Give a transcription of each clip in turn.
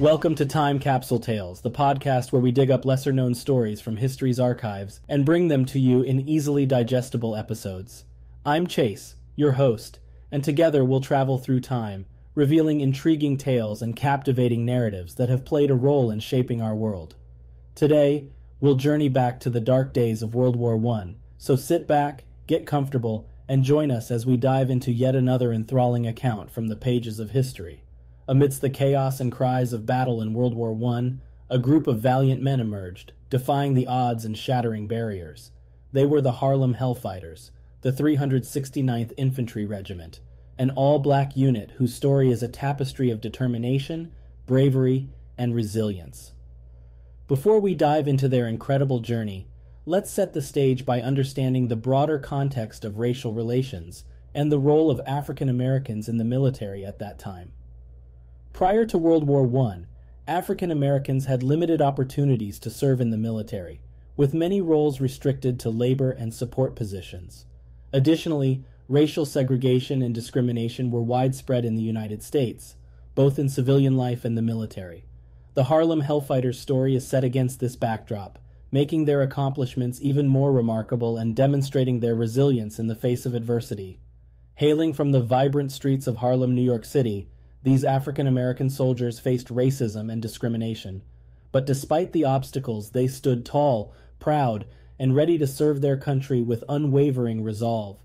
Welcome to Time Capsule Tales, the podcast where we dig up lesser known stories from history's archives and bring them to you in easily digestible episodes. I'm Chase, your host, and together we'll travel through time, revealing intriguing tales and captivating narratives that have played a role in shaping our world. Today, we'll journey back to the dark days of World War I, so sit back, get comfortable, and join us as we dive into yet another enthralling account from the pages of history. Amidst the chaos and cries of battle in World War I, a group of valiant men emerged, defying the odds and shattering barriers. They were the Harlem Hellfighters, the 369th Infantry Regiment, an all black unit whose story is a tapestry of determination, bravery, and resilience. Before we dive into their incredible journey, let's set the stage by understanding the broader context of racial relations and the role of African Americans in the military at that time. Prior to World War I, African Americans had limited opportunities to serve in the military, with many roles restricted to labor and support positions. Additionally, racial segregation and discrimination were widespread in the United States, both in civilian life and the military. The Harlem Hellfighters story is set against this backdrop, making their accomplishments even more remarkable and demonstrating their resilience in the face of adversity. Hailing from the vibrant streets of Harlem, New York City, these African American soldiers faced racism and discrimination. But despite the obstacles, they stood tall, proud, and ready to serve their country with unwavering resolve.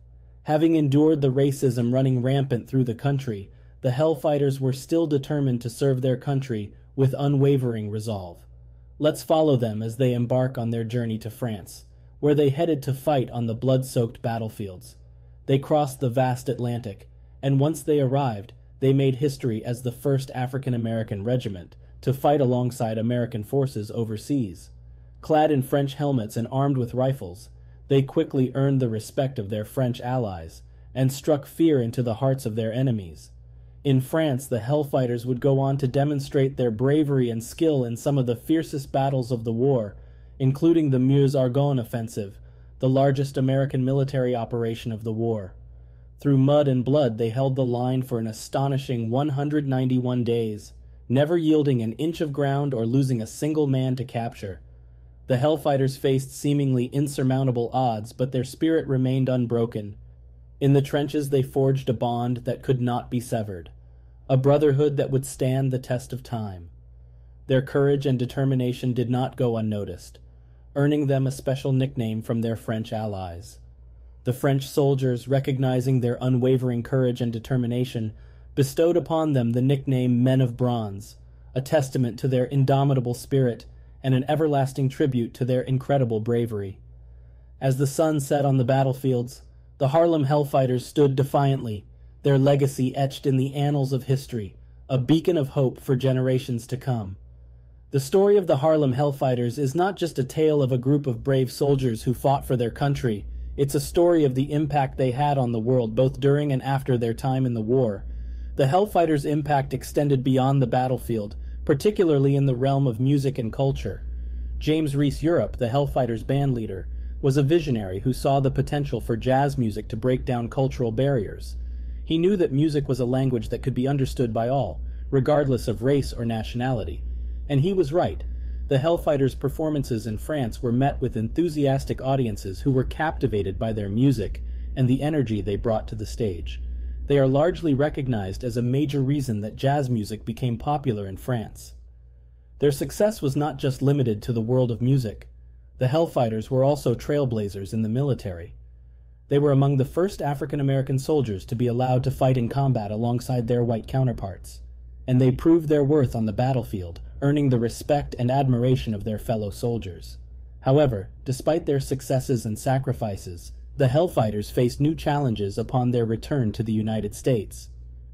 Having endured the racism running rampant through the country, the Hellfighters were still determined to serve their country with unwavering resolve. Let's follow them as they embark on their journey to France, where they headed to fight on the blood soaked battlefields. They crossed the vast Atlantic, and once they arrived, they made history as the first African American regiment to fight alongside American forces overseas. Clad in French helmets and armed with rifles, they quickly earned the respect of their French allies and struck fear into the hearts of their enemies. In France, the Hellfighters would go on to demonstrate their bravery and skill in some of the fiercest battles of the war, including the Meuse Argonne offensive, the largest American military operation of the war. Through mud and blood, they held the line for an astonishing 191 days, never yielding an inch of ground or losing a single man to capture. The Hellfighters faced seemingly insurmountable odds, but their spirit remained unbroken. In the trenches, they forged a bond that could not be severed, a brotherhood that would stand the test of time. Their courage and determination did not go unnoticed, earning them a special nickname from their French allies. The French soldiers, recognizing their unwavering courage and determination, bestowed upon them the nickname Men of Bronze, a testament to their indomitable spirit and an everlasting tribute to their incredible bravery. As the sun set on the battlefields, the Harlem Hellfighters stood defiantly, their legacy etched in the annals of history, a beacon of hope for generations to come. The story of the Harlem Hellfighters is not just a tale of a group of brave soldiers who fought for their country it's a story of the impact they had on the world both during and after their time in the war. The Hellfighters' impact extended beyond the battlefield, particularly in the realm of music and culture. James Reese Europe, the Hellfighters' band leader, was a visionary who saw the potential for jazz music to break down cultural barriers. He knew that music was a language that could be understood by all, regardless of race or nationality. And he was right. The Hellfighters' performances in France were met with enthusiastic audiences who were captivated by their music and the energy they brought to the stage. They are largely recognized as a major reason that jazz music became popular in France. Their success was not just limited to the world of music. The Hellfighters were also trailblazers in the military. They were among the first African American soldiers to be allowed to fight in combat alongside their white counterparts, and they proved their worth on the battlefield earning the respect and admiration of their fellow soldiers. However, despite their successes and sacrifices, the Hellfighters faced new challenges upon their return to the United States.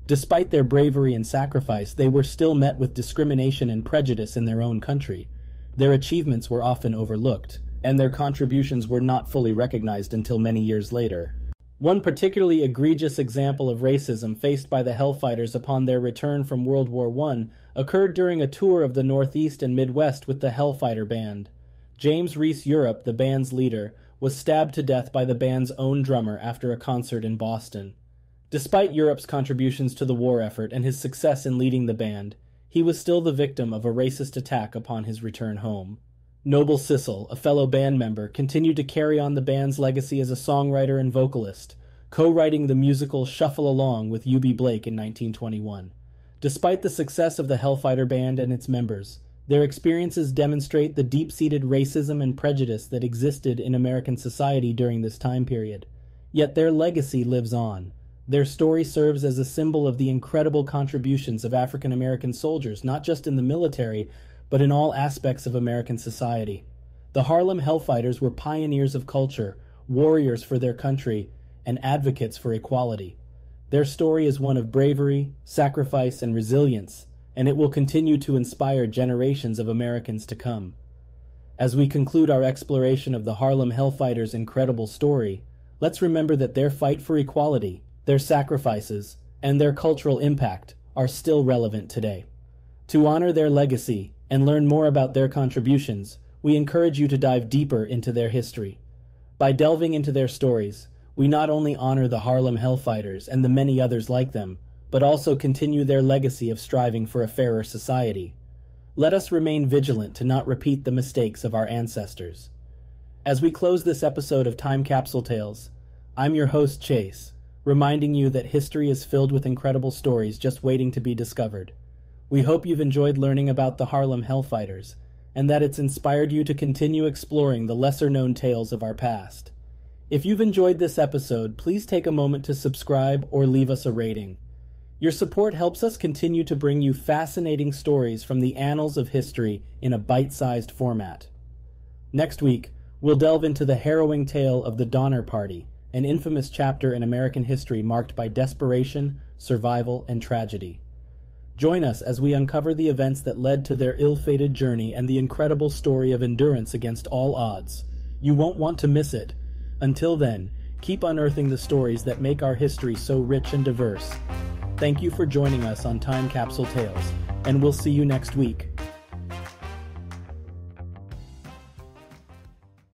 Despite their bravery and sacrifice, they were still met with discrimination and prejudice in their own country. Their achievements were often overlooked, and their contributions were not fully recognized until many years later. One particularly egregious example of racism faced by the Hellfighters upon their return from World War I occurred during a tour of the Northeast and Midwest with the Hellfighter Band. James Reese Europe, the band's leader, was stabbed to death by the band's own drummer after a concert in Boston. Despite Europe's contributions to the war effort and his success in leading the band, he was still the victim of a racist attack upon his return home. Noble Sissle, a fellow band member, continued to carry on the band's legacy as a songwriter and vocalist, co-writing the musical Shuffle Along with Eubie Blake in 1921. Despite the success of the Hellfighter Band and its members, their experiences demonstrate the deep-seated racism and prejudice that existed in American society during this time period. Yet their legacy lives on, their story serves as a symbol of the incredible contributions of African American soldiers, not just in the military, but in all aspects of American society. The Harlem Hellfighters were pioneers of culture, warriors for their country, and advocates for equality. Their story is one of bravery, sacrifice, and resilience, and it will continue to inspire generations of Americans to come. As we conclude our exploration of the Harlem Hellfighters' incredible story, let's remember that their fight for equality, their sacrifices, and their cultural impact are still relevant today. To honor their legacy and learn more about their contributions, we encourage you to dive deeper into their history. By delving into their stories, we not only honor the Harlem Hellfighters and the many others like them, but also continue their legacy of striving for a fairer society. Let us remain vigilant to not repeat the mistakes of our ancestors. As we close this episode of Time Capsule Tales, I'm your host, Chase reminding you that history is filled with incredible stories just waiting to be discovered. We hope you've enjoyed learning about the Harlem Hellfighters, and that it's inspired you to continue exploring the lesser known tales of our past. If you've enjoyed this episode, please take a moment to subscribe or leave us a rating. Your support helps us continue to bring you fascinating stories from the annals of history in a bite sized format. Next week, we'll delve into the harrowing tale of the Donner Party an infamous chapter in American history marked by desperation, survival, and tragedy. Join us as we uncover the events that led to their ill fated journey and the incredible story of endurance against all odds. You won't want to miss it. Until then, keep unearthing the stories that make our history so rich and diverse. Thank you for joining us on Time Capsule Tales, and we'll see you next week.